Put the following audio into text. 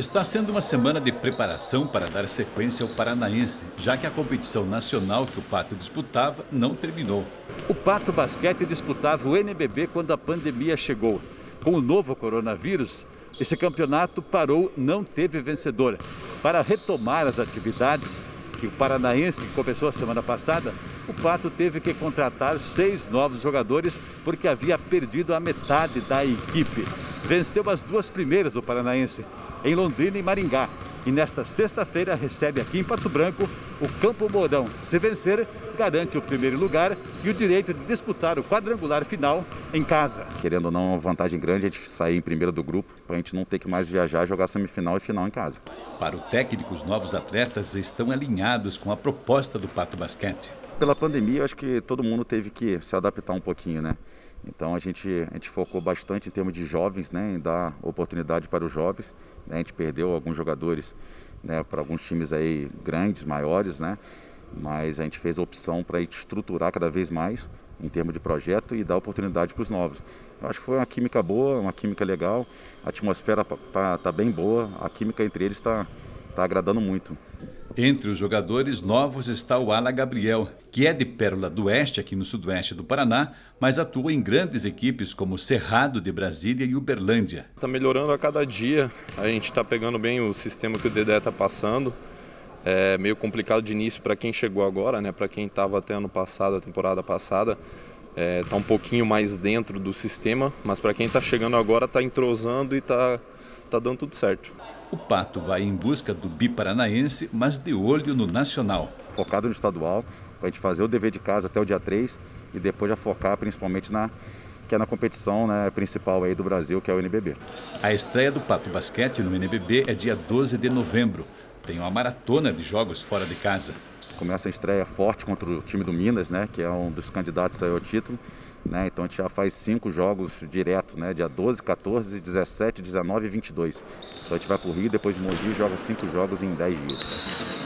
Está sendo uma semana de preparação para dar sequência ao Paranaense, já que a competição nacional que o Pato disputava não terminou. O Pato Basquete disputava o NBB quando a pandemia chegou. Com o novo coronavírus, esse campeonato parou, não teve vencedor. Para retomar as atividades, que o Paranaense começou a semana passada, o Pato teve que contratar seis novos jogadores porque havia perdido a metade da equipe. Venceu as duas primeiras do Paranaense, em Londrina e Maringá. E nesta sexta-feira recebe aqui em Pato Branco o Campo Mourão. Se vencer, garante o primeiro lugar e o direito de disputar o quadrangular final em casa. Querendo ou não, é uma vantagem grande a gente sair em primeiro do grupo, para a gente não ter que mais viajar, jogar semifinal e final em casa. Para o técnico, os novos atletas estão alinhados com a proposta do Pato Basquete. Pela pandemia, eu acho que todo mundo teve que se adaptar um pouquinho, né? Então a gente, a gente focou bastante em termos de jovens, né, em dar oportunidade para os jovens. Né? A gente perdeu alguns jogadores né, para alguns times aí grandes, maiores, né? mas a gente fez a opção para estruturar cada vez mais em termos de projeto e dar oportunidade para os novos. Eu acho que foi uma química boa, uma química legal, a atmosfera está tá bem boa, a química entre eles está tá agradando muito. Entre os jogadores novos está o Ala Gabriel, que é de Pérola do Oeste, aqui no sudoeste do Paraná, mas atua em grandes equipes como Cerrado de Brasília e Uberlândia. Está melhorando a cada dia, a gente está pegando bem o sistema que o Dedé está passando. É meio complicado de início para quem chegou agora, né? para quem estava até ano passado, a temporada passada. Está é, tá um pouquinho mais dentro do sistema, mas para quem está chegando agora está entrosando e está tá dando tudo certo. O Pato vai em busca do biparanaense, mas de olho no nacional. Focado no estadual, para a gente fazer o dever de casa até o dia 3 e depois já focar principalmente na que é na competição né, principal aí do Brasil, que é o NBB. A estreia do Pato Basquete no NBB é dia 12 de novembro. Tem uma maratona de jogos fora de casa. Começa a estreia forte contra o time do Minas, né, que é um dos candidatos ao título. Né? Então a gente já faz cinco jogos direto, né? dia 12, 14, 17, 19 e 22. Então a gente vai para o Rio, depois de Mogi, joga cinco jogos em 10 dias.